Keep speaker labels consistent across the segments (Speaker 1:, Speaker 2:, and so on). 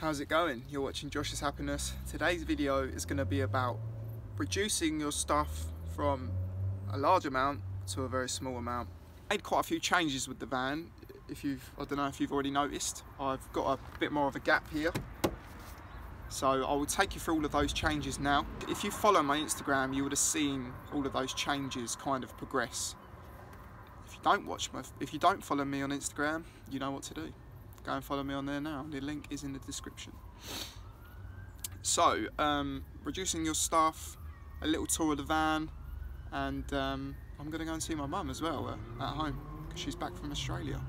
Speaker 1: how's it going? You're watching Josh's Happiness. Today's video is going to be about reducing your stuff from a large amount to a very small amount. I made quite a few changes with the van. If you've, I don't know if you've already noticed, I've got a bit more of a gap here. So I will take you through all of those changes now. If you follow my Instagram, you would have seen all of those changes kind of progress. If you don't watch my, if you don't follow me on Instagram, you know what to do go and follow me on there now. The link is in the description. So, um, reducing your stuff, a little tour of the van, and um, I'm going to go and see my mum as well uh, at home because she's back from Australia.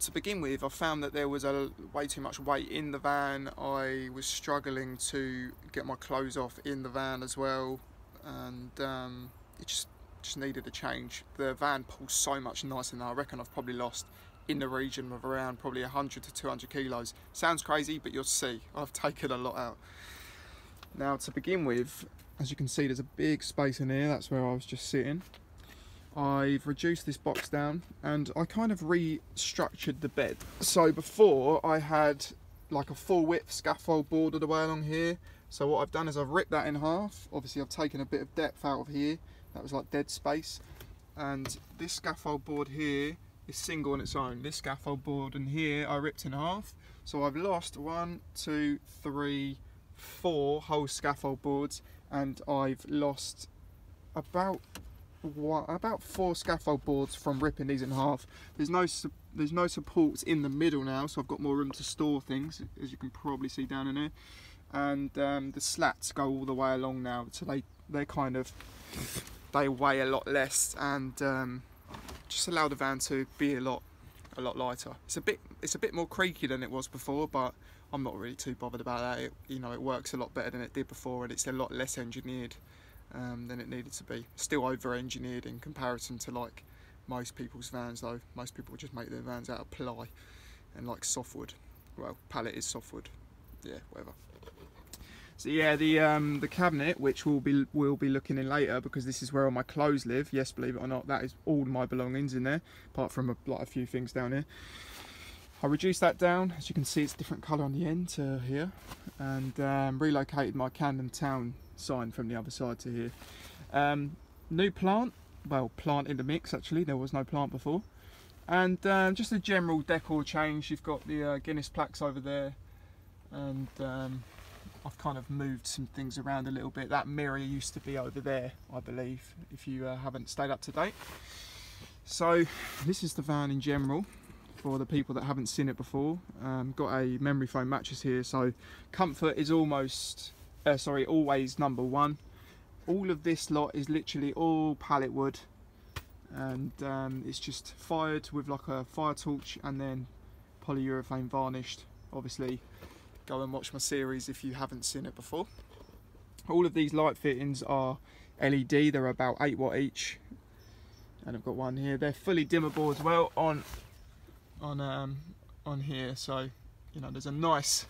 Speaker 1: To begin with, I found that there was a way too much weight in the van. I was struggling to get my clothes off in the van as well, and um, it just just needed a change. The van pulls so much nicer now. I reckon I've probably lost in the region of around probably 100 to 200 kilos. Sounds crazy, but you'll see. I've taken a lot out. Now to begin with, as you can see, there's a big space in here. That's where I was just sitting. I've reduced this box down and I kind of restructured the bed. So before I had like a full width scaffold board all the way along here. So what I've done is I've ripped that in half. Obviously I've taken a bit of depth out of here. That was like dead space. And this scaffold board here is single on its own. This scaffold board and here I ripped in half. So I've lost one, two, three, four whole scaffold boards and I've lost about what, about four scaffold boards from ripping these in half. There's no there's no supports in the middle now, so I've got more room to store things, as you can probably see down in here. And um, the slats go all the way along now, so they they kind of they weigh a lot less and um, just allow the van to be a lot a lot lighter. It's a bit it's a bit more creaky than it was before, but I'm not really too bothered about that. It, you know, it works a lot better than it did before, and it's a lot less engineered um, than it needed to be. Still over-engineered in comparison to like most people's vans, though. Most people just make their vans out of ply and like softwood. Well, pallet is softwood. Yeah, whatever. So yeah, the um, the cabinet, which we'll be we'll be looking in later because this is where all my clothes live. Yes, believe it or not, that is all my belongings in there, apart from a, like a few things down here. I reduced that down, as you can see, it's a different colour on the end to here, and um, relocated my Camden Town sign from the other side to here. Um, new plant, well, plant in the mix actually. There was no plant before, and um, just a general decor change. You've got the uh, Guinness plaques over there, and um, I've kind of moved some things around a little bit. That mirror used to be over there, I believe, if you uh, haven't stayed up to date. So this is the van in general for the people that haven't seen it before. Um, got a memory foam mattress here, so comfort is almost, uh, sorry, always number one. All of this lot is literally all pallet wood and um, it's just fired with like a fire torch and then polyurethane varnished obviously go and watch my series if you haven't seen it before. All of these light fittings are LED, they're about 8 watt each. And I've got one here. They're fully dimmable as well on on um, on here, so you know there's a nice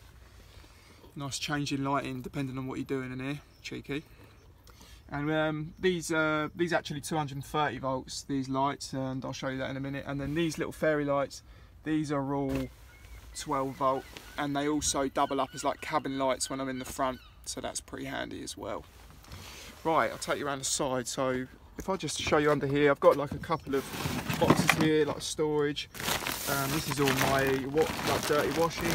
Speaker 1: nice change in lighting depending on what you're doing in here. Cheeky. And um, these uh, these actually 230 volts, these lights, and I'll show you that in a minute. And then these little fairy lights, these are all 12 volt and they also double up as like cabin lights when I'm in the front so that's pretty handy as well. Right I'll take you around the side so if I just show you under here I've got like a couple of boxes here like storage. Um, this is all my what like dirty washing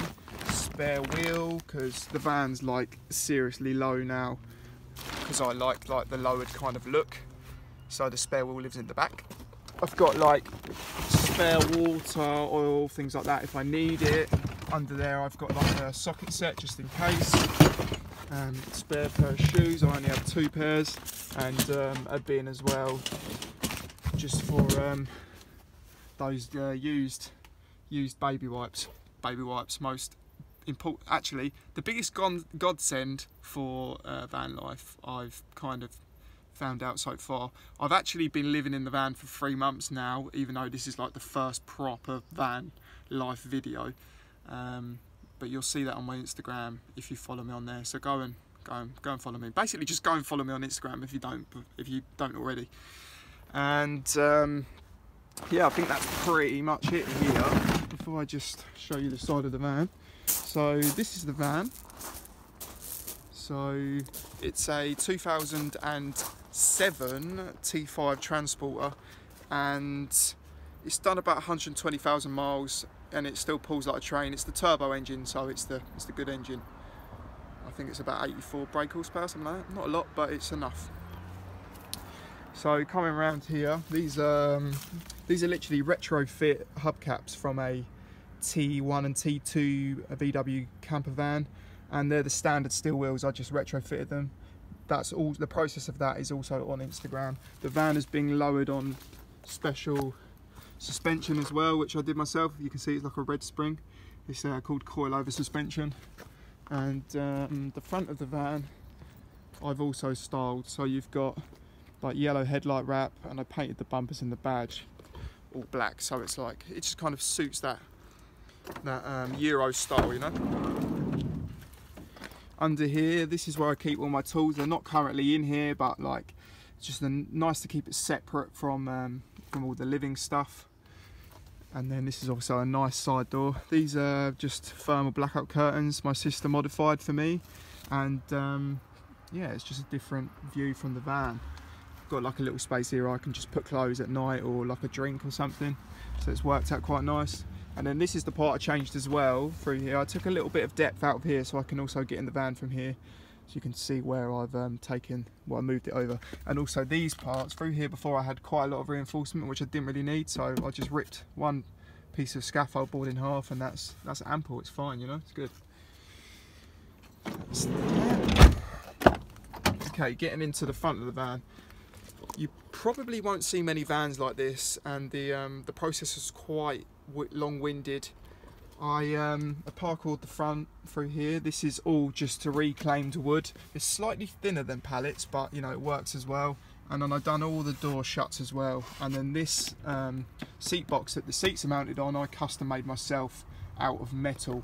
Speaker 1: spare wheel because the van's like seriously low now because I like like the lowered kind of look. So the spare wheel lives in the back. I've got like spare water, oil, things like that if I need it. Under there I've got like a socket set just in case. And spare pair of shoes, I only have two pairs. And um, a bin as well, just for um, those uh, used used baby wipes. Baby wipes, most important. Actually, the biggest godsend for uh, van life I've kind of found out so far. I've actually been living in the van for three months now, even though this is like the first proper van life video. Um, but you'll see that on my Instagram if you follow me on there. So go and go and go and follow me. Basically, just go and follow me on Instagram if you don't if you don't already. And um, yeah, I think that's pretty much it here. before I just show you the side of the van. So this is the van. So it's a 2007 T5 Transporter and it's done about 120,000 miles and it still pulls like a train. It's the turbo engine, so it's the it's the good engine. I think it's about 84 brake horsepower, something like that. Not a lot, but it's enough. So coming around here, these um, these are literally retrofit hubcaps from a T1 and T2 VW camper van, and they're the standard steel wheels. I just retrofitted them. That's all. The process of that is also on Instagram. The van is being lowered on special suspension as well, which I did myself. You can see it's like a red spring. It's uh, called coilover suspension. And um, the front of the van, I've also styled. So you've got like yellow headlight wrap and I painted the bumpers and the badge all black so it's like it just kind of suits that that um, Euro style you know under here. This is where I keep all my tools. They're not currently in here but like it's just nice to keep it separate from um, from all the living stuff. And then this is also a nice side door. These are just thermal blackout curtains my sister modified for me. And um, yeah it's just a different view from the van. Got like a little space here I can just put clothes at night or like a drink or something. So it's worked out quite nice and then this is the part I changed as well through here. I took a little bit of depth out of here so I can also get in the van from here. So you can see where I've um, taken well I moved it over. And also these parts through here before I had quite a lot of reinforcement which I didn't really need. So I just ripped one piece of scaffold board in half and that's that's ample. It's fine you know? It's good. Okay getting into the front of the van. You probably won't see many vans like this and the um, the process is quite long-winded. I um, parkoured the front through here. This is all just to reclaimed wood. It's slightly thinner than pallets, but you know it works as well. And then I've done all the door shuts as well. And then this um, seat box that the seats are mounted on, I custom made myself out of metal.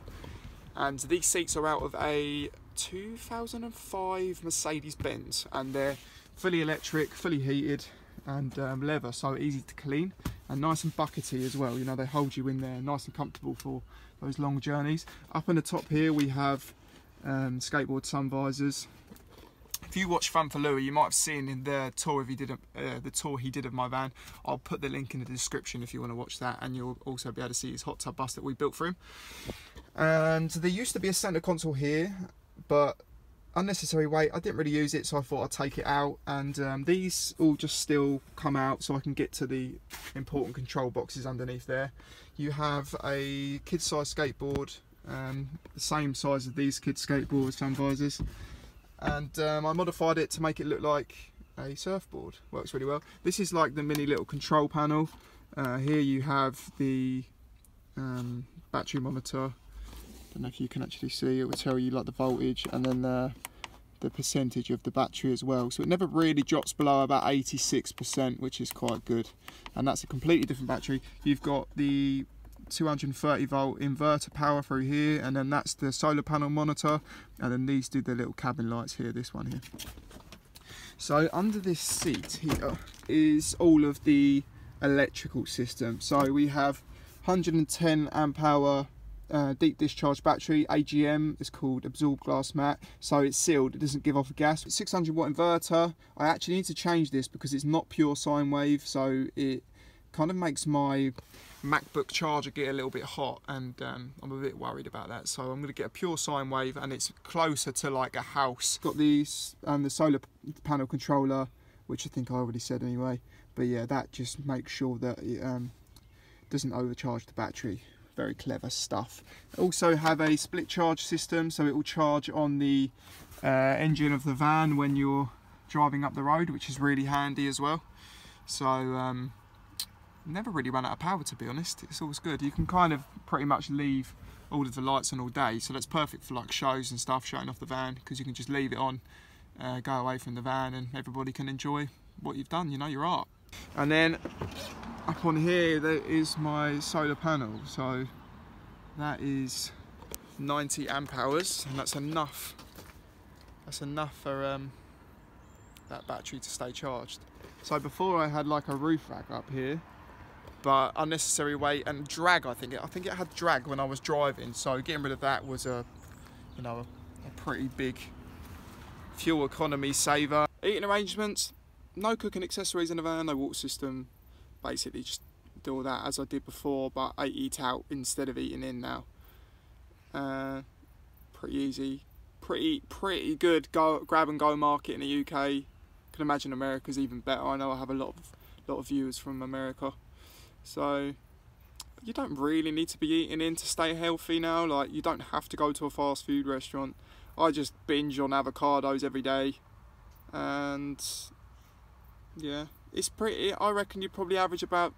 Speaker 1: And these seats are out of a 2005 Mercedes Benz, and they're fully electric, fully heated and um, leather so easy to clean and nice and buckety as well you know they hold you in there nice and comfortable for those long journeys up on the top here we have um, skateboard sun visors if you watch Fun for Louis, you might have seen in the tour if he did uh, the tour he did of my van. I'll put the link in the description if you want to watch that, and you'll also be able to see his hot tub bus that we built for him. And there used to be a centre console here, but unnecessary weight. I didn't really use it so I thought I'd take it out. And um, these all just still come out so I can get to the important control boxes underneath there. You have a kid size skateboard um, the same size as these kids skateboards, sun visors. And um, I modified it to make it look like a surfboard. Works really well. This is like the mini little control panel. Uh, here you have the um, battery monitor don't know if you can actually see it will tell you like the voltage and then the, the percentage of the battery as well. So it never really drops below about 86% which is quite good. And that's a completely different battery. You've got the 230 volt inverter power through here and then that's the solar panel monitor and then these do the little cabin lights here this one here. So under this seat here is all of the electrical system. So we have 110 amp hour uh, deep discharge battery AGM is called absorbed glass mat so it's sealed it doesn't give off a gas. 600 watt inverter. I actually need to change this because it's not pure sine wave so it kind of makes my MacBook charger get a little bit hot and um, I'm a bit worried about that. So I'm going to get a pure sine wave and it's closer to like a house. Got these and the solar panel controller which I think I already said anyway. But yeah that just makes sure that it um, doesn't overcharge the battery very clever stuff. Also have a split charge system, so it will charge on the uh, engine of the van when you're driving up the road, which is really handy as well. So um, never really run out of power to be honest. It's always good. You can kind of pretty much leave all of the lights on all day, so that's perfect for like shows and stuff, showing off the van, because you can just leave it on, uh, go away from the van, and everybody can enjoy what you've done. You know your art. And then up on here there is my solar panel so that is 90 amp hours and that's enough that's enough for um, that battery to stay charged so before I had like a roof rack up here but unnecessary weight and drag. I think it. I think it had drag when I was driving, so getting rid of that was a, you know, a, a pretty big fuel economy saver. Eating arrangements, no cooking accessories in the van, no water system. Basically, just do all that as I did before, but I eat out instead of eating in now. Uh, pretty easy, pretty pretty good go grab and go market in the UK. Can imagine America's even better. I know I have a lot of lot of viewers from America, so you don't really need to be eating in to stay healthy now. Like you don't have to go to a fast food restaurant. I just binge on avocados every day, and yeah, it's pretty. I reckon you probably average about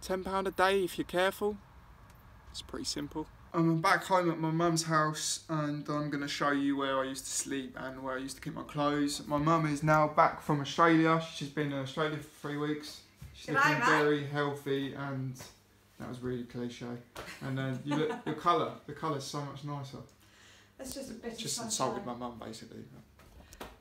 Speaker 1: ten pound a day if you're careful. It's pretty simple. I'm back home at my mum's house and I'm going to show you where I used to sleep and where I used to keep my clothes. My mum is now back from Australia. She's been in Australia for three weeks. She's
Speaker 2: Goodbye,
Speaker 1: looking
Speaker 2: Matt.
Speaker 1: very healthy and that was really cliche. And then you look, the colour, the colour's so much nicer.
Speaker 2: It's just a bit
Speaker 1: Just
Speaker 2: of
Speaker 1: insulted my mum basically.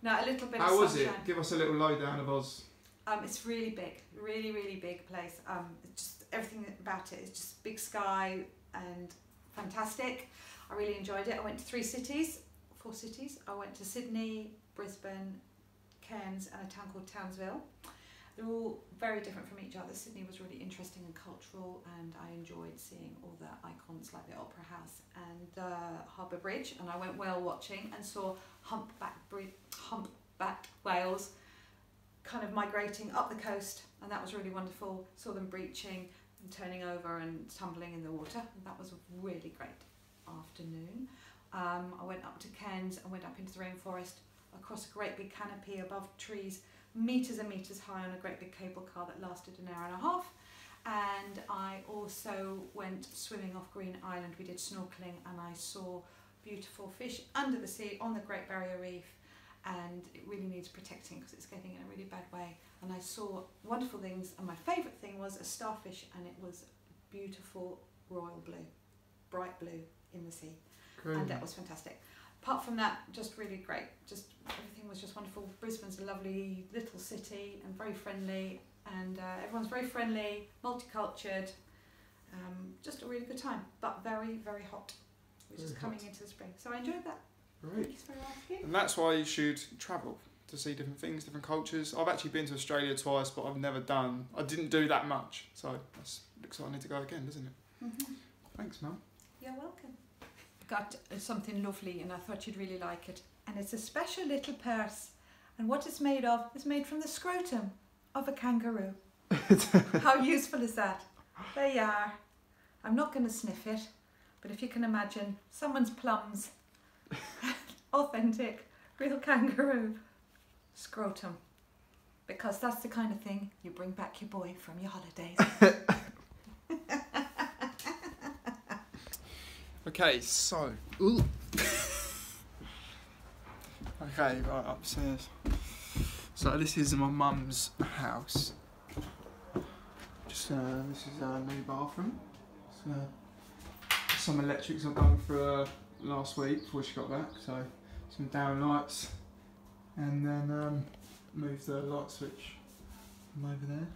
Speaker 2: No, a little bit
Speaker 1: How
Speaker 2: of
Speaker 1: was
Speaker 2: sunshine.
Speaker 1: it? Give us a little lowdown of Oz.
Speaker 2: Um, it's really big, really, really big place. Um, just everything about it is just big sky and fantastic. I really enjoyed it. I went to three cities, four cities. I went to Sydney, Brisbane, Cairns, and a town called Townsville. They're all very different from each other. Sydney was really interesting and cultural, and I enjoyed seeing all the icons like the Opera House and uh, Harbour Bridge. And I went whale watching and saw humpback, humpback whales kind of migrating up the coast, and that was really wonderful. Saw them breaching and turning over and tumbling in the water. And that was a really great afternoon. Um, I went up to Cairns and went up into the rainforest across a great big canopy above trees, meters and meters high on a great big cable car that lasted an hour and a half. And I also went swimming off Green Island. We did snorkeling and I saw beautiful fish under the sea on the Great Barrier Reef and it really needs protecting because it's getting in a really bad way. And I saw wonderful things, and my favourite thing was a starfish, and it was beautiful royal blue, bright blue in the sea, and that was fantastic. Apart from that, just really great. Just everything was just wonderful. Brisbane's a lovely little city and very friendly, and uh, everyone's very friendly, multicultured. Um, just a really good time, but very very hot, which is
Speaker 1: Very
Speaker 2: coming
Speaker 1: hot.
Speaker 2: into the spring. So I enjoyed that.
Speaker 1: Great.
Speaker 2: Thank you for asking.
Speaker 1: And that's why you should travel to see different things, different cultures. I've actually been to Australia twice, but I've never done. I didn't do that much, so that's looks like I need to go again, doesn't it?
Speaker 2: Mm-hmm.
Speaker 1: Thanks, Mum.
Speaker 2: You're welcome. Got uh, something lovely and I thought you'd really like it. And it's a special little purse. And what it's made of is made from the scrotum of a kangaroo. How useful is that? There you are. I'm not going to sniff it, but if you can imagine someone's plums, authentic, real kangaroo scrotum. Because that's the kind of thing you bring back your boy from your holidays.
Speaker 1: Okay, so. Ooh. okay, right upstairs. So this is my mum's house. Just uh, this is our new bathroom. So, some electrics I've done for her last week before she got back. So some down lights, and then um, move the light switch from over there.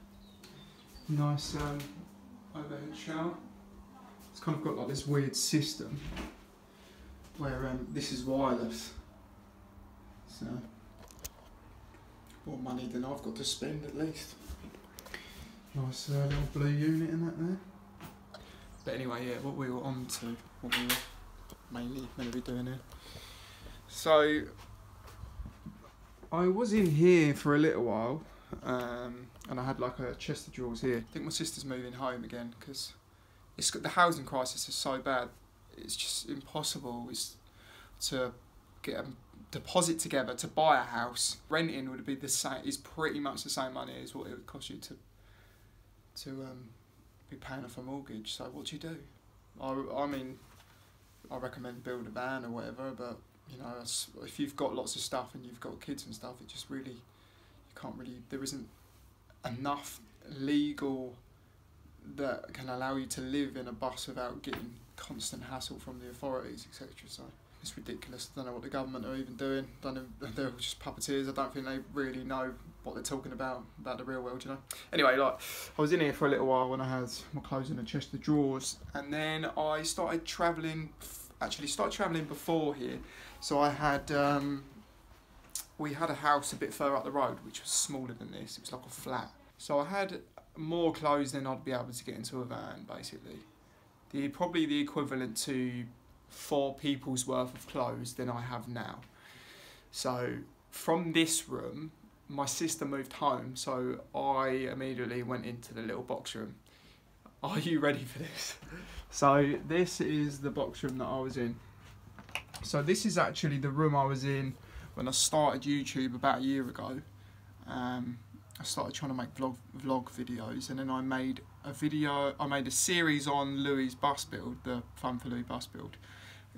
Speaker 1: Nice um, overhead shower. It's kind of got like this weird system where um, this is wireless. So, more money than I've got to spend at least. Nice uh, little blue unit in that there. But anyway, yeah, what we were on to, what we were mainly going to be doing here. So, I was in here for a little while, um, and I had like a chest of drawers here. I think my sister's moving home again because it's got the housing crisis is so bad. It's just impossible. It's to get a deposit together to buy a house. Renting would be the same. Is pretty much the same money as what it would cost you to to um, be paying off a mortgage. So what do you do? I, I mean, I recommend build a van or whatever. But you know, if you've got lots of stuff and you've got kids and stuff, it just really you can't really. There isn't enough legal that can allow you to live in a bus without getting constant hassle from the authorities, etc. So it's ridiculous. I don't know what the government are even doing. Don't know, they're just puppeteers. I don't think they really know what they're talking about about the real world, you know. Anyway, like I was in here for a little while when I had my clothes in a chest of drawers, and then I started travelling. Actually, started travelling before here, so I had um, we had a house a bit further up the road, which was smaller than this. It was like a flat, so I had more clothes than I'd be able to get into a van, basically. The probably the equivalent to four people's worth of clothes than I have now. So from this room, my sister moved home, so I immediately went into the little box room. Are you ready for this? So this is the box room that I was in. So this is actually the room I was in when I started YouTube about a year ago. Um, I started trying to make vlog vlog videos, and then I made a video. I made a series on Louis' bus build, the Fun for Louis bus build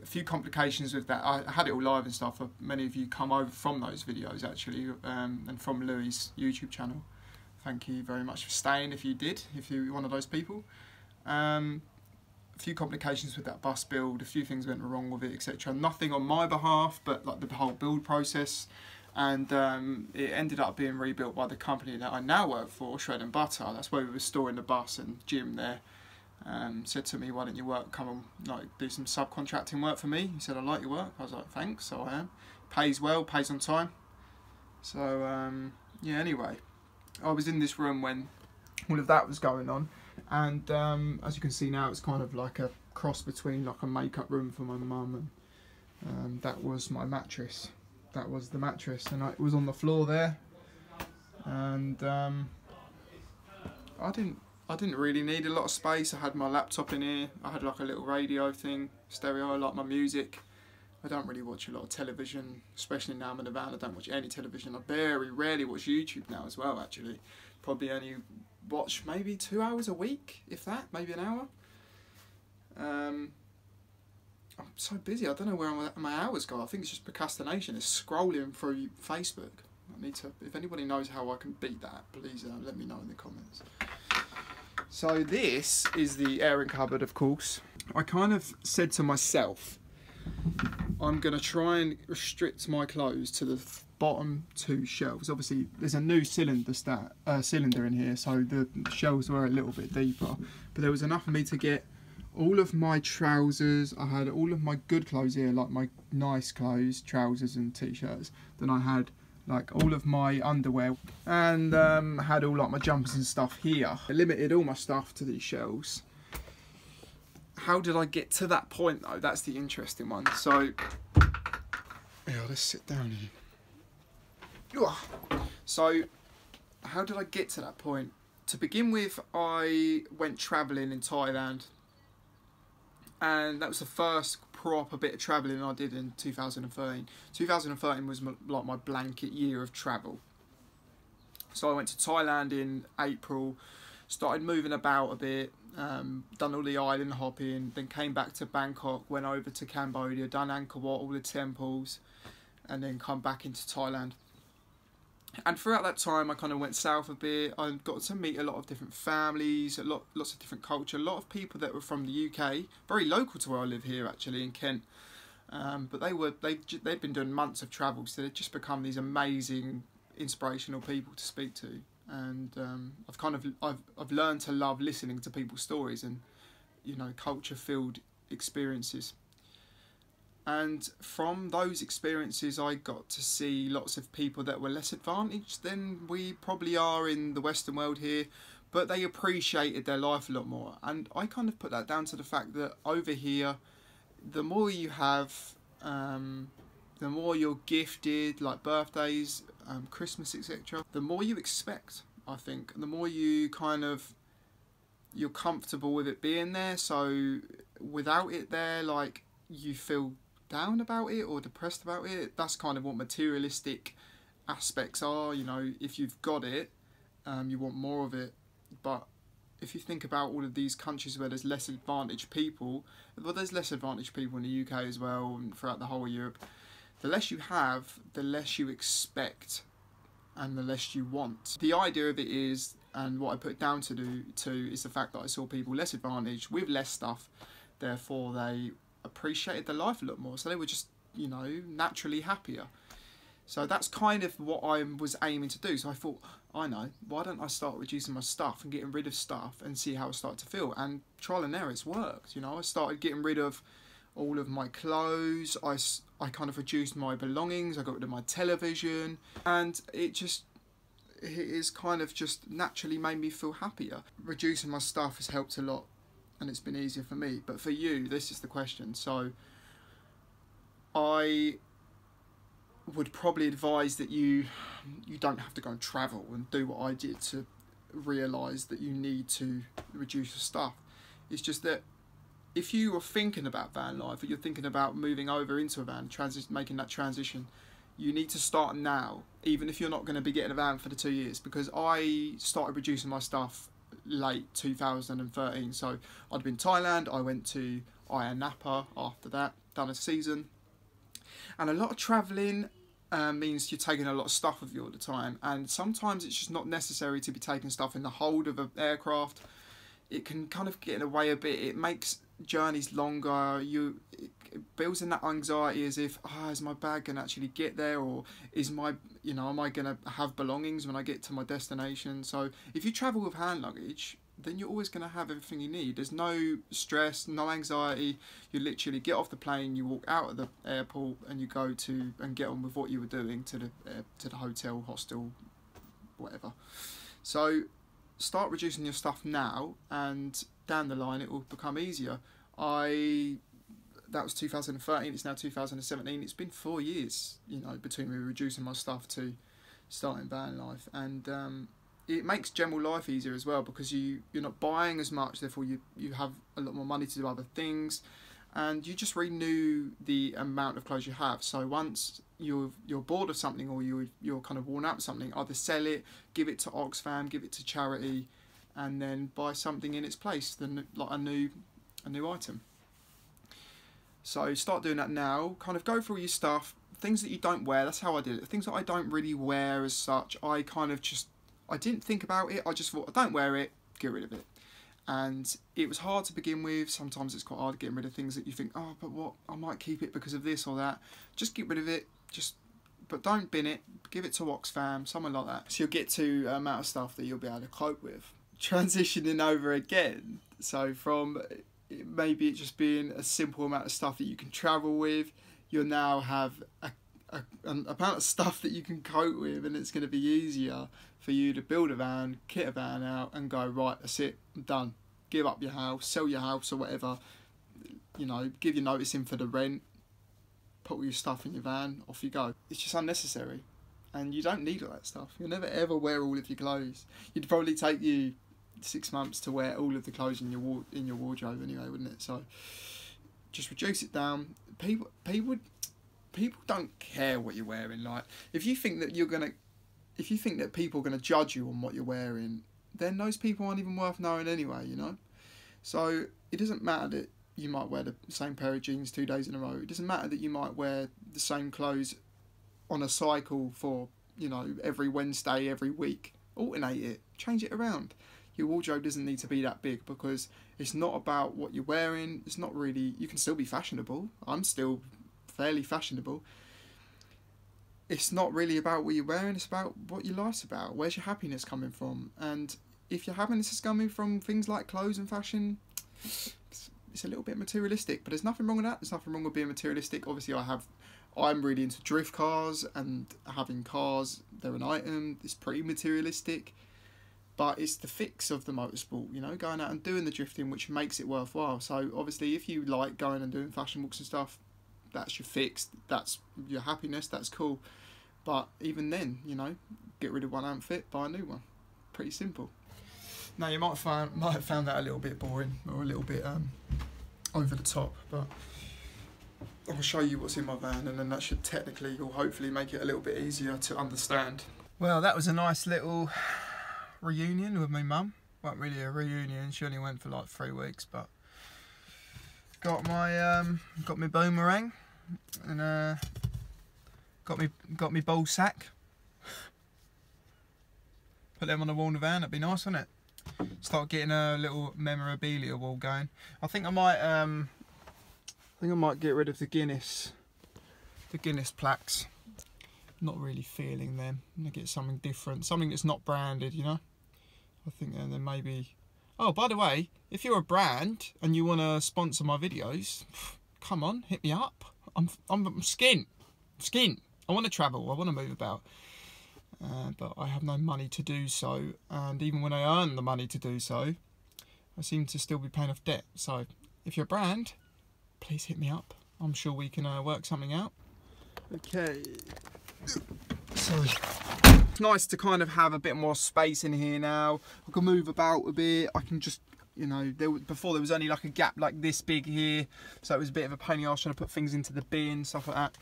Speaker 1: a few complications with that. I had it all live and stuff. Many of you come over from those videos actually, um, and from Louis' YouTube channel. Thank you very much for staying. If you did, if you were one of those people. Um, a few complications with that bus build. A few things went wrong with it, etc. Nothing on my behalf, but like the whole build process. And um, it ended up being rebuilt by the company that I now work for, Shred and Butter. That's where we were storing the bus and Jim there um, said to me, "Why don't you work? Come and like do some subcontracting work for me." He said, "I like your work." I was like, "Thanks." So I am. Pays well, pays on time. So um, yeah. Anyway, I was in this room when all of that was going on, and um, as you can see now, it's kind of like a cross between like a makeup room for my mum and um, that was my mattress. That was the mattress, and I, it was on the floor there, and um, I didn't I didn't really need a lot of space. I had my laptop in here. I had like a little radio thing, stereo. I like my music. I don't really watch a lot of television, especially now I'm in a van. I don't watch any television. I very rarely watch YouTube now as well. Actually, probably only watch maybe two hours a week, if that, maybe an hour. Um, I'm so busy. I don't know where my hours go. I think it's just procrastination. It's scrolling through Facebook. I need to. If anybody knows how I can beat that, please uh, let me know in the comments. So this is the airing cupboard, of course. I kind of said to myself, I'm going to try and restrict my clothes to the bottom two shelves. Obviously, there's a new cylinder stat, uh, cylinder in here, so the shelves were a little bit deeper. But there was enough for me to get all of my trousers. I had all of my good clothes here, like my nice clothes, trousers and t-shirts. Then I had like all of my underwear and um, had all like my jumpers and stuff here. I limited all my stuff to these shelves. How did I get to that point though? That's the interesting one. So, yeah, let's sit down here. So, how did I get to that point? To begin with, I went travelling in Thailand and that was the first proper bit of travelling I did in 2013. 2013 was like my blanket year of travel. So I went to Thailand in April, started moving about a bit, um, done all the island hopping, then came back to Bangkok, went over to Cambodia, done Angkor Wat, all the temples, and then come back into Thailand and throughout that time, I kind of went south a bit. I got to meet a lot of different families, a lot, lots of different culture, a lot of people that were from the UK, very local to where I live here actually in Kent. Um, but they were they they'd been doing months of travel, so they'd just become these amazing, inspirational people to speak to. And um, I've kind of I've I've learned to love listening to people's stories and you know culture filled experiences. And from those experiences, I got to see lots of people that were less advantaged than we probably are in the Western world here, but they appreciated their life a lot more. And I kind of put that down to the fact that over here, the more you have, um, the more you're gifted, like birthdays, um, Christmas, etc., the more you expect, I think. And the more you kind of, you're comfortable with it being there. So without it there, like, you feel down about it or depressed about it. That's kind of what materialistic aspects are. You know, if you've got it, um, you want more of it. But if you think about all of these countries where there's less advantaged people, well, there's less advantaged people in the UK as well and throughout the whole of Europe. The less you have, the less you expect and the less you want. The idea of it is, and what I put down to do to is the fact that I saw people less advantaged with less stuff, therefore they appreciated their life a lot more. So they were just, you know, naturally happier. So that's kind of what I was aiming to do. So I thought, I know, why don't I start reducing my stuff and getting rid of stuff and see how I start to feel? And trial and error, it's worked. You know, I started getting rid of all of my clothes. I, I kind of reduced my belongings. I got rid of my television, and it just it is kind of just naturally made me feel happier. Reducing my stuff has helped a lot, and it's been easier for me. But for you, this is the question. So I would probably advise that you you don't have to go and travel and do what I did to realize that you need to reduce your stuff. It's just that if you are thinking about van life or you're thinking about moving over into a van, transi- making that transition, you need to start now, even if you're not going to be getting a van for the two years. Because I started producing my stuff late 2013. So I'd been Thailand, I went to Ayia Napa after that, done a season. And a lot of travelling uh, means you're taking a lot of stuff with you all the time. And sometimes it's just not necessary to be taking stuff in the hold of an aircraft. It can kind of get in the way a bit. It makes journeys longer. You builds in that anxiety as if, ah, oh, is my bag gonna actually get there, or is my, you know, am I gonna have belongings when I get to my destination? So if you travel with hand luggage, then you're always going to have everything you need. There's no stress, no anxiety. You literally get off the plane, you walk out of the airport, and you go to and get on with what you were doing to the uh, to the hotel, hostel, whatever. So start reducing your stuff now, and down the line it will become easier. I that was 2013. It's now 2017. It's been four years, you know, between me reducing my stuff to starting van life, and um, it makes general life easier as well because you you're not buying as much therefore you you have a lot more money to do other things and you just renew the amount of clothes you have so once you're you're bored of something or you you're kind of worn out something either sell it give it to oxfam give it to charity and then buy something in its place then like a new a new item so start doing that now kind of go through your stuff things that you don't wear that's how i did it things that i don't really wear as such i kind of just I didn't think about it. I just thought, I don't wear it, get rid of it. And it was hard to begin with. Sometimes it's quite hard getting rid of things that you think, oh, but what? I might keep it because of this or that. Just get rid of it. Just, but don't bin it. Give it to Oxfam, someone like that. So you'll get to amount of stuff that you'll be able to cope with. Transitioning over again. So from maybe it just being a simple amount of stuff that you can travel with, you'll now have a a, an amount of stuff that you can cope with, and it's going to be easier for you to build a van, kit a van out, and go right. That's it. I'm done. Give up your house, sell your house or whatever. You know, give your notice in for the rent. Put all your stuff in your van. Off you go. It's just unnecessary, and you don't need all that stuff. You'll never ever wear all of your clothes. You'd probably take you six months to wear all of the clothes in your in your wardrobe anyway, wouldn't it? So just reduce it down. People people people don't care what you're wearing. Like, if you think that you're gonna, if you think that people are gonna judge you on what you're wearing, then those people aren't even worth knowing anyway. You know, so it doesn't matter that you might wear the same pair of jeans two days in a row. It doesn't matter that you might wear the same clothes on a cycle for you know every Wednesday every week. Alternate it, change it around. Your wardrobe doesn't need to be that big because it's not about what you're wearing. It's not really. You can still be fashionable. I'm still fairly fashionable. It's not really about what you're wearing, it's about what your life's about. Where's your happiness coming from? And if your happiness is coming from things like clothes and fashion, it's, it's a little bit materialistic, but there's nothing wrong with that. There's nothing wrong with being materialistic. Obviously, I have, I'm really into drift cars and having cars. They're an item. It's pretty materialistic, but it's the fix of the motorsport. You know, going out and doing the drifting, which makes it worthwhile. So obviously, if you like going and doing fashion walks and stuff, that's your fix, that's your happiness, that's cool. But even then, you know, get rid of one outfit, buy a new one. Pretty simple. Now you might find might have found that a little bit boring or a little bit um, over the top, but I'll show you what's in my van, and then that should technically or hopefully make it a little bit easier to understand. Well, that was a nice little reunion with my mum. Well, really a reunion. She only went for like three weeks, but got my um, got my boomerang and uh, got me got me bowl sack. Put them on the wall in the van. That'd be nice, wouldn't it? Start getting a little memorabilia wall going. I think I might um, I think I might get rid of the Guinness the Guinness plaques. not really feeling them. I'm gonna get something different, something that's not branded, you know. I think, and then maybe. Oh, by the way, if you're a brand and you want to sponsor my videos, come on, hit me up. I'm I'm skin, skin. I want to travel. I want to move about. Uh, but I have no money to do so, and even when I earn the money to do so, I seem to still be paying off debt. So, if you're a brand, please hit me up. I'm sure we can uh, work something out. Okay. So it's nice to kind of have a bit more space in here now. I can move about a bit. I can just, you know, there before there was only like a gap like this big here, so it was a bit of a pain in the trying to put things into the bin, stuff like that.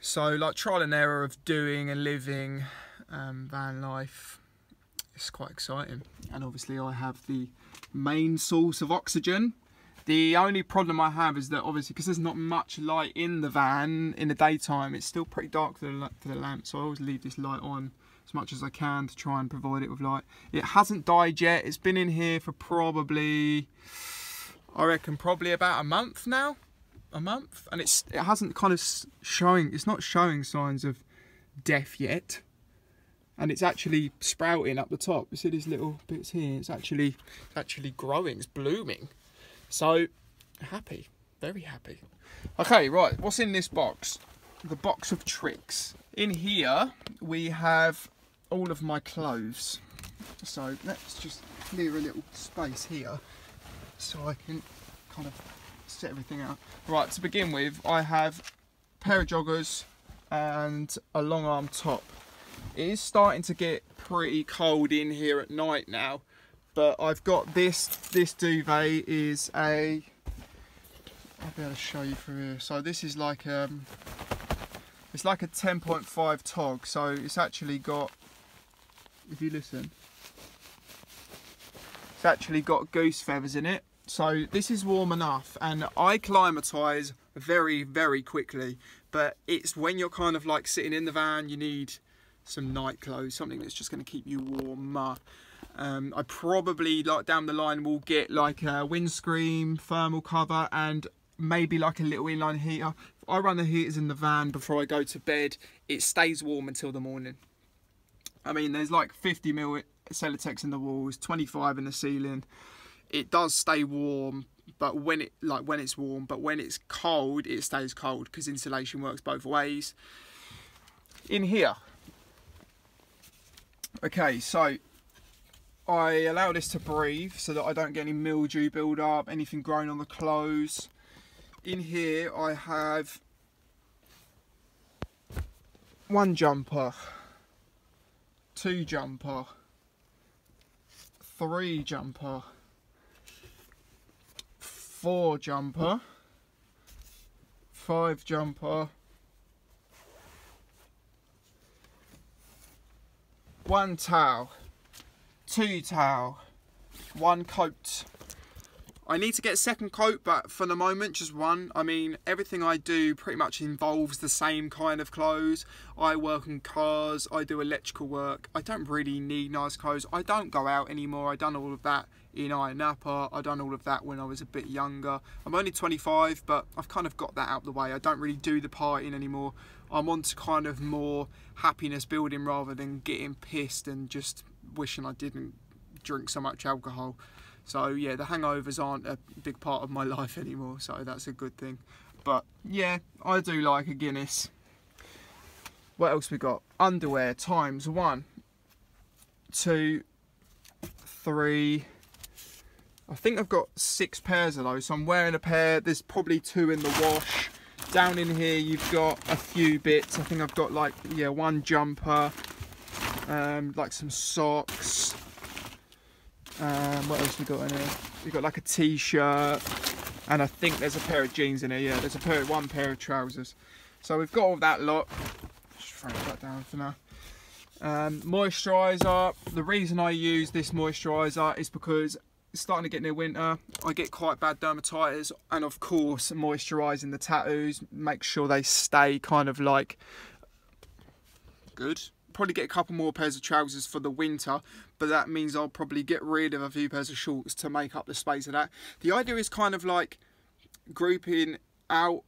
Speaker 1: So like trial and error of doing and living um, van life. It's quite exciting, and obviously I have the main source of oxygen the only problem I have is that obviously because there's not much light in the van in the daytime, it's still pretty dark for the, for the lamp. So I always leave this light on as much as I can to try and provide it with light. It hasn't died yet. It's been in here for probably, I reckon probably about a month now. A month. And it's it hasn't kind of showing, it's not showing signs of death yet and it's actually sprouting up the top. You see these little bits here? It's actually actually growing. It's blooming. So, happy. Very happy. Okay, right. What's in this box? The box of tricks. In here, we have all of my clothes. So, let's just clear a little space here so I can kind of set everything out. Right, to begin with, I have a pair of joggers and a long arm top. It is starting to get pretty cold in here at night now but I've got this this duvet is a I'll be able to show you through here. So this is like um it's like a 10.5 tog. So it's actually got if you listen it's actually got goose feathers in it. So this is warm enough and I climatize very very quickly but it's when you're kind of like sitting in the van you need some night clothes something that's just going to keep you warm um, I probably like down the line will get like a windscreen thermal cover and maybe like a little inline heater. If I run the heaters in the van before I go to bed, it stays warm until the morning. I mean, there's like 50 mil Celotex in the walls, 25 in the ceiling. It does stay warm, but when it like when it's warm, but when it's cold, it stays cold because insulation works both ways. In here. Okay, so I allow this to breathe so that I don't get any mildew build up, anything growing on the clothes. In here I have one jumper, two jumper, three jumper, four jumper, five jumper, one towel two towel, one coat. I need to get a second coat, but for the moment, just one. I mean, everything I do pretty much involves the same kind of clothes. I work in cars, I do electrical work. I don't really need nice clothes. I don't go out anymore. I've done all of that in Ayia Napa. I've done all of that when I was a bit younger. I'm only 25, but I've kind of got that out of the way. I don't really do the partying anymore. I'm on to kind of more happiness building rather than getting pissed and just wishing I didn't drink so much alcohol. So yeah, the hangovers aren't a big part of my life anymore, so that's a good thing. But yeah, I do like a Guinness. What else we got? Underwear times one, two, three. I think I've got six pairs of those. So I'm wearing a pair. There's probably two in the wash. Down in here, you've got a few bits. I think I've got like, yeah, one jumper, um, like some socks. Um, what else we got in here? We got like a t-shirt, and I think there's a pair of jeans in here. Yeah, there's a pair, one pair of trousers. So we've got all that lot. Just throw that down for now. Um, moisturiser. The reason I use this moisturiser is because it's starting to get near winter. I get quite bad dermatitis, and of course, moisturising the tattoos, make sure they stay kind of like good probably get a couple more pairs of trousers for the winter, but that means I'll probably get rid of a few pairs of shorts to make up the space of that. The idea is kind of like grouping out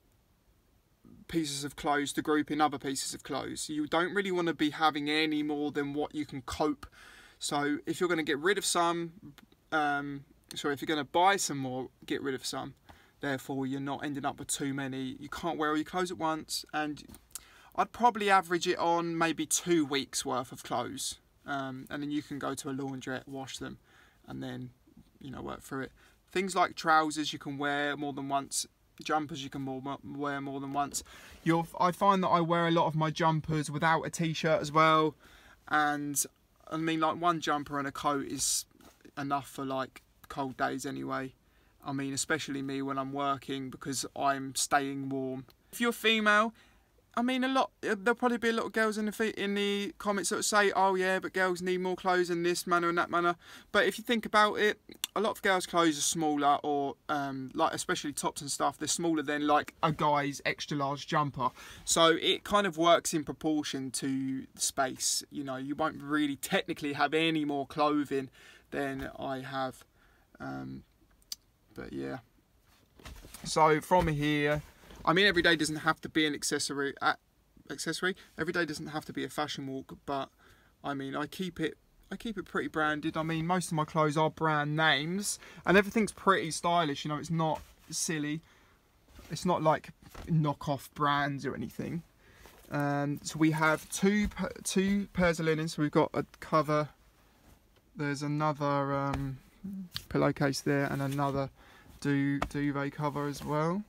Speaker 1: pieces of clothes to group in other pieces of clothes. You don't really want to be having any more than what you can cope. So if you're going to get rid of some, um, sorry, if you're going to buy some more, get rid of some. Therefore, you're not ending up with too many. You can't wear all your clothes at once, and I'd probably average it on maybe two weeks worth of clothes, um, and then you can go to a laundrette, wash them, and then you know work through it. Things like trousers you can wear more than once jumpers you can more, wear more than once. You'll, I find that I wear a lot of my jumpers without a t-shirt as well, and I mean like one jumper and a coat is enough for like cold days anyway. I mean especially me when I'm working because I'm staying warm. If you're female, I mean, a lot. Uh, there'll probably be a lot of girls in the in the comments that say, "Oh yeah, but girls need more clothes in this manner and that manner." But if you think about it, a lot of girls' clothes are smaller, or um, like especially tops and stuff, they're smaller than like a guy's extra large jumper. So it kind of works in proportion to space. You know, you won't really technically have any more clothing than I have. Um, but yeah. So from here I mean, every day doesn't have to be an accessory. Uh, accessory. Every day doesn't have to be a fashion walk, but I mean, I keep it. I keep it pretty branded. I mean, most of my clothes are brand names, and everything's pretty stylish. You know, it's not silly. It's not like knockoff brands or anything. Um, so we have two two pairs of linen. So we've got a cover. There's another um, pillowcase there, and another du duvet cover as well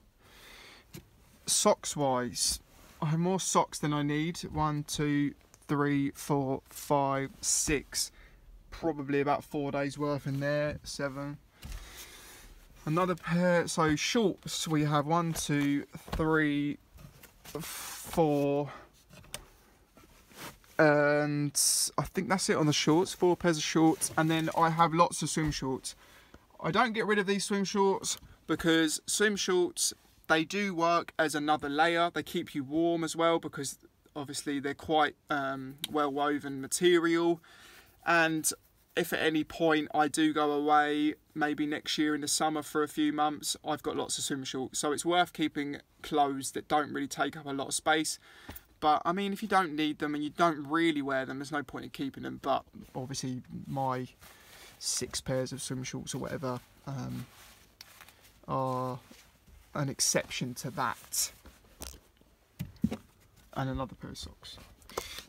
Speaker 1: socks wise, I have more socks than I need. One, two, three, four, five, six. Probably about four days worth in there. Seven. Another pair. So shorts, we have one, two, three, four. And I think that's it on the shorts. Four pairs of shorts. And then I have lots of swim shorts. I don't get rid of these swim shorts because swim shorts they do work as another layer. They keep you warm as well because obviously they're quite um, well woven material. And if at any point I do go away, maybe next year in the summer for a few months, I've got lots of swim shorts. So it's worth keeping clothes that don't really take up a lot of space. But I mean, if you don't need them and you don't really wear them, there's no point in keeping them. But obviously, my six pairs of swim shorts or whatever um, are an exception to that. And another pair of socks.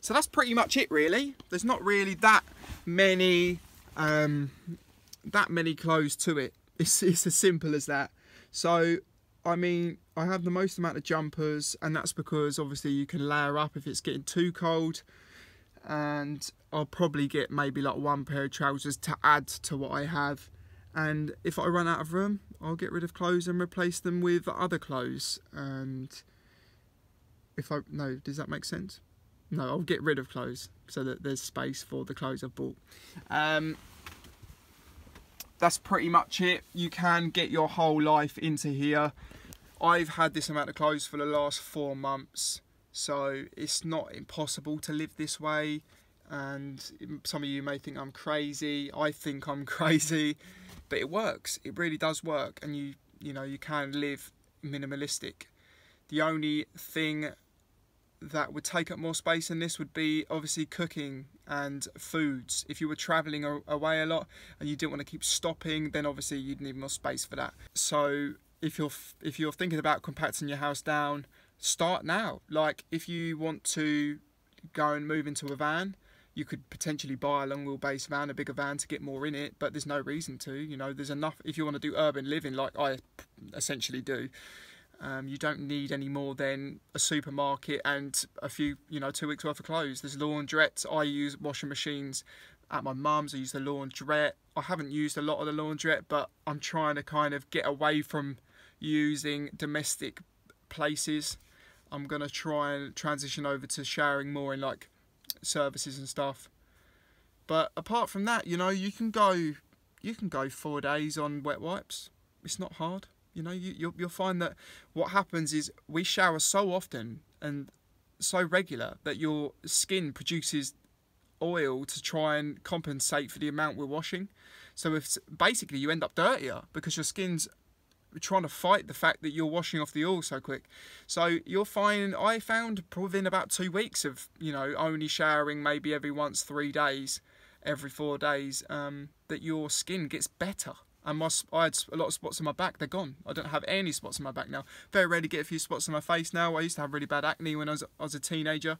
Speaker 1: So that's pretty much it really. There's not really that many um, that many clothes to it. It's, it's as simple as that. So I mean, I have the most amount of jumpers, and that's because obviously you can layer up if it's getting too cold. And I'll probably get maybe like one pair of trousers to add to what I have. And if I run out of room, I'll get rid of clothes and replace them with other clothes. And if I no, does that make sense? No, I'll get rid of clothes so that there's space for the clothes I've bought. Um, that's pretty much it. You can get your whole life into here. I've had this amount of clothes for the last four months, so it's not impossible to live this way. And some of you may think I'm crazy. I think I'm crazy but it works. It really does work and you you know you can live minimalistic. The only thing that would take up more space in this would be obviously cooking and foods. If you were traveling away a lot and you didn't want to keep stopping then obviously you'd need more space for that. So if you're if you're thinking about compacting your house down start now. Like if you want to go and move into a van you could potentially buy a long wheelbase van, a bigger van to get more in it, but there's no reason to. You know, there's enough if you want to do urban living like I essentially do. Um, you don't need any more than a supermarket and a few, you know, two weeks worth of clothes. There's laundrettes. I use washing machines at my mum's. I use the laundrette. I haven't used a lot of the laundrette, but I'm trying to kind of get away from using domestic places. I'm gonna try and transition over to showering more in like services and stuff. But apart from that, you know, you can go, you can go four days on wet wipes. It's not hard. You know, you, you'll, you'll find that what happens is we shower so often and so regular that your skin produces oil to try and compensate for the amount we're washing. So if basically you end up dirtier because your skin's trying to fight the fact that you're washing off the oil so quick. So you're fine. I found within about two weeks of you know only showering maybe every once three days, every four days, um, that your skin gets better. And my, I had a lot of spots on my back. They're gone. I don't have any spots on my back now. Very rarely get a few spots on my face now. I used to have really bad acne when I was, I was a teenager.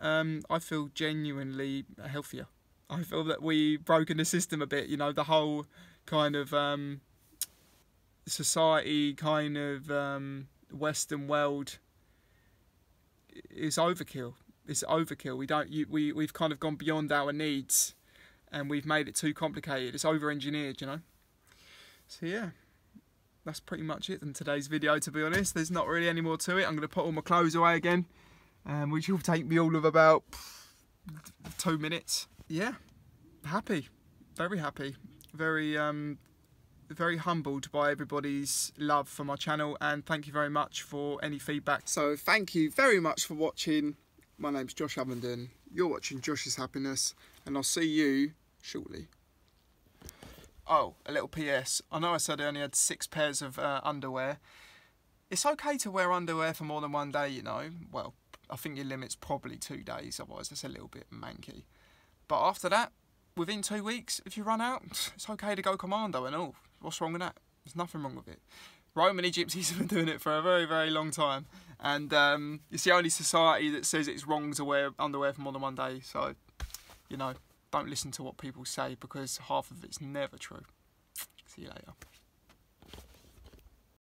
Speaker 1: Um, I feel genuinely healthier. I feel that we've broken the system a bit. You know, the whole kind of um, society, kind of um, Western world is overkill. It's overkill. We don't. You, we we've kind of gone beyond our needs, and we've made it too complicated. It's over-engineered, you know. So yeah, that's pretty much it in today's video. To be honest, there's not really any more to it. I'm going to put all my clothes away again, um, which will take me all of about two minutes. Yeah, happy, very happy, very um, very humbled by everybody's love for my channel and thank you very much for any feedback. So thank you very much for watching. My name's Josh Ovenden. You're watching Josh's Happiness and I'll see you shortly. Oh, a little PS. I know I said I only had six pairs of uh, underwear. It's okay to wear underwear for more than one day, you know. Well, I think your limit's probably two days, otherwise that's a little bit manky. But after that, within two weeks, if you run out, it's okay to go commando and all. What's wrong with that? There's nothing wrong with it. Roman gypsies have been doing it for a very, very long time. And um, it's the only society that says it's wrong to wear underwear for more than one day. So, you know, don't listen to what people say because half of it's never true. See you later.